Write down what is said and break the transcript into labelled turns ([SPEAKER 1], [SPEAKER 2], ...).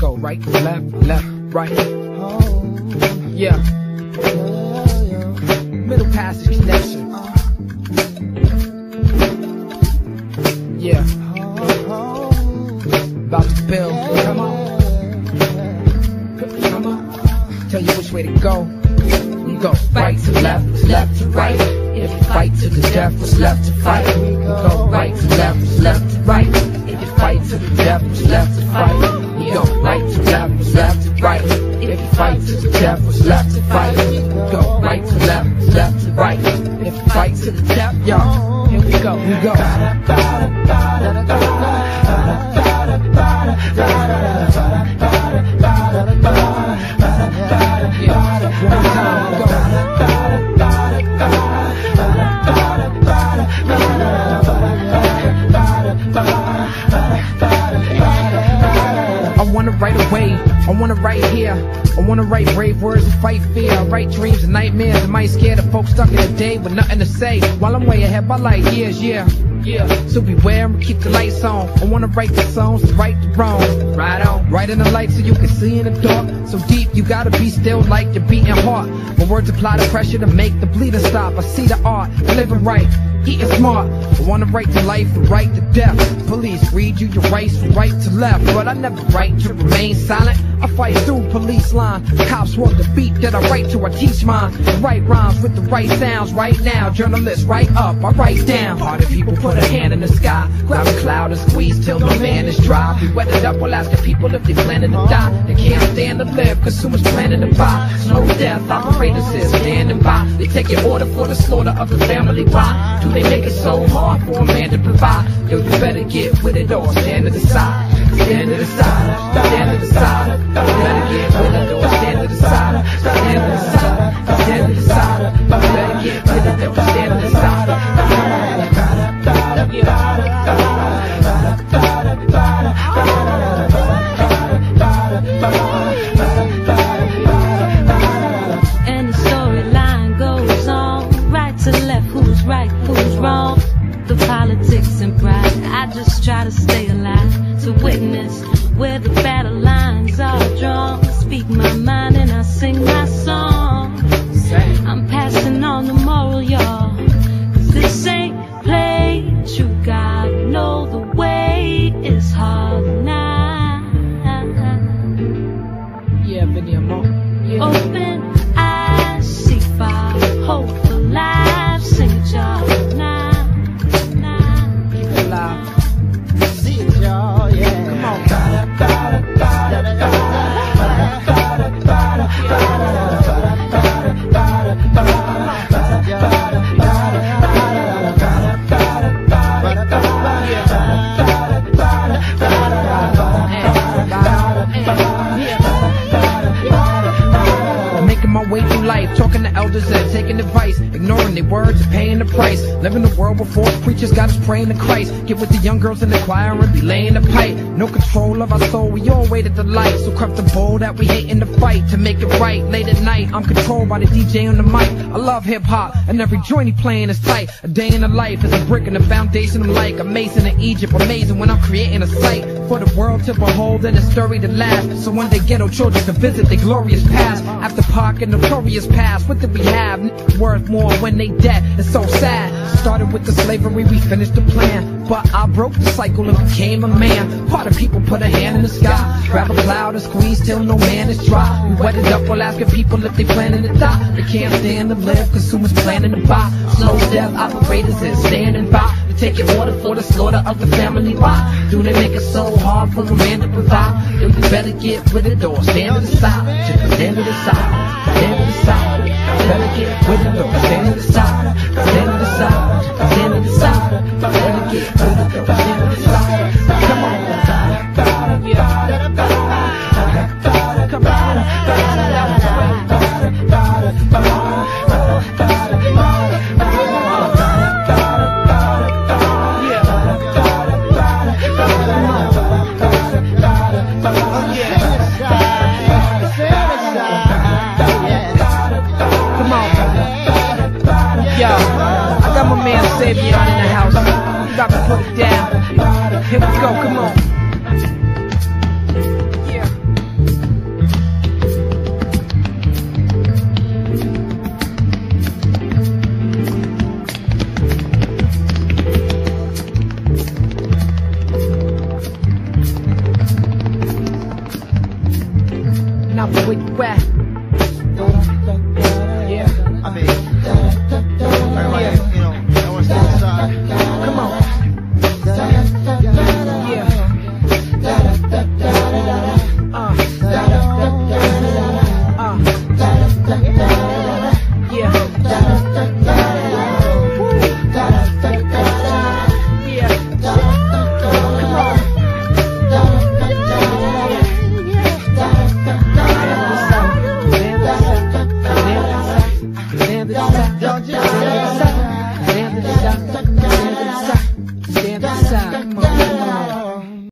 [SPEAKER 1] Go right, left, left, right. Yeah. Middle passage connection. Yeah. About to build. Come on. Come on. Tell you which way to go. We go right to left, left to right. If you fight to the death, what's left to fight? We go right to left, left to right. If you fight to the death, what's left to fight? Go right to left, left to right. If you fight to the what's left to fight? Go right to left, left to right. If you fight to the death, y'all, here we go, we go. Yeah, one more time, go. I wanna write away, I wanna write here. I wanna write brave words and fight fear. I write dreams and nightmares. Am might scare the folks stuck in a day with nothing to say? While I'm way ahead by light years, yeah. Yeah, so beware and keep the lights on. I wanna write the songs to right the wrongs. Right on, right in the light so you can see in the dark. So deep, you gotta be still like your beating heart. My words apply the pressure to make the bleeding stop. I see the art, living right, eating smart. I wanna write to life and write to death. Police read you your rights from right to left, but I never write to remain silent. I fight through police line. Cops want the beat that I write to. I teach mine. I write rhymes with the right sounds right now. Journalists write up, I write down. Party people put a hand in the sky. Grab a cloud and squeeze till the man is dry. We weathered up while asking people if they planning to die. They can't stand to live, consumers planning to buy. Slow death, operators is standing by. They take your order for the slaughter of the family. Why do they make it so hard for a man to provide? Yo, you better get with it or stand to the side. Stand to the side, stand to the side. You better get with it or
[SPEAKER 2] And the storyline goes on. Right to left, who's right, who's wrong. The politics and pride. I just try to stay alive to witness where the battle lines are drawn. Speak my mind and I sing my song. I'm passing on the moral, y'all.
[SPEAKER 1] Yeah.
[SPEAKER 2] Open eyes, see fire, hope
[SPEAKER 1] taking advice, ignoring their words and paying the price. Living the world before preachers got us praying to Christ. Get with the young girls in the choir and be laying the pipe. No control of our soul, we all waited the light. So bowl that we hate in the fight to make it right. Late at night, I'm controlled by the DJ on the mic. I love hip hop, and every joint he playing is tight. A day in the life is a brick in the foundation. I'm like a mason in Egypt, amazing when I'm creating a sight for the world to behold and a story to last. So one day ghetto children can visit the glorious past. After Pac and notorious past, what did we have? Worth more when they dead. It's so sad. Started with the slavery, we finished the plan. But I broke the cycle and became a man. Part of people put a hand in the sky. Grab a cloud and squeeze till no man is dry. We wet it up while asking people if they planning to die. They can't stand to live, consumers planning to buy. Slow death operators is standing by. They take your order for the slaughter of the family. Why do they make it so hard for a man to provide? Yo, you better get with it or stand to the side. Just stand to the side. Stand to the side. Better get with it or stand to the side. baby on in the house. You got to put it down. Here we go, come on. Now where you at?